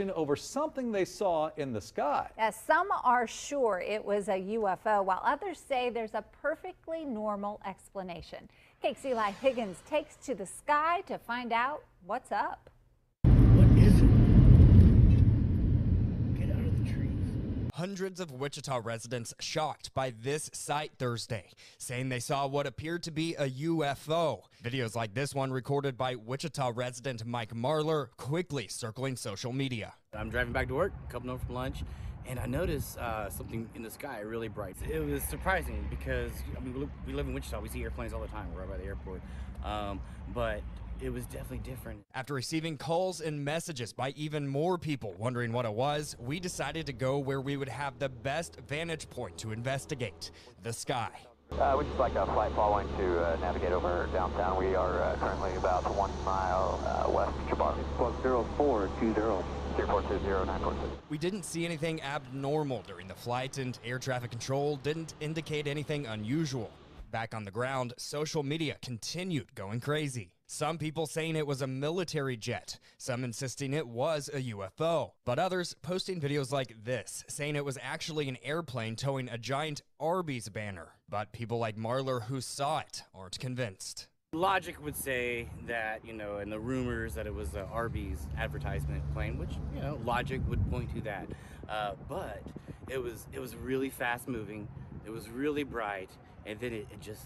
over something they saw in the sky. Some are sure it was a UFO, while others say there's a perfectly normal explanation. KAKE's Eli Higgins takes to the sky to find out what's up. What is it? Get out of the trees. Hundreds of Wichita residents shocked by this sight Thursday, saying they saw what appeared to be a UFO. Videos like this one recorded by Wichita resident Mike Marlar quickly circling social media. I'm driving back to work, coming home from lunch, and I noticed uh, something in the sky really bright. It was surprising because I mean we live, in Wichita, we see airplanes all the time. We're right by the airport, um, but it was definitely different. After receiving calls and messages by even more people wondering what it was, we decided to go where we would have the best vantage point to investigate the sky. Uh, we'd just like a flight following to uh, navigate over downtown. We are uh, currently about one mile uh, west of Jabara. Squawk 0420. We didn't see anything abnormal during the flight, and air traffic control didn't indicate anything unusual. Back on the ground, social media continued going crazy. Some people saying it was a military jet, some insisting it was a UFO, but others posting videos like this, saying it was actually an airplane towing a giant Arby's banner. But people like Marlar who saw it aren't convinced. Logic would say that you know, and the rumors that it was an Arby's advertisement plane, which you know, logic would point to that. Uh, but it was it was really fast moving. It was really bright, and then it, it just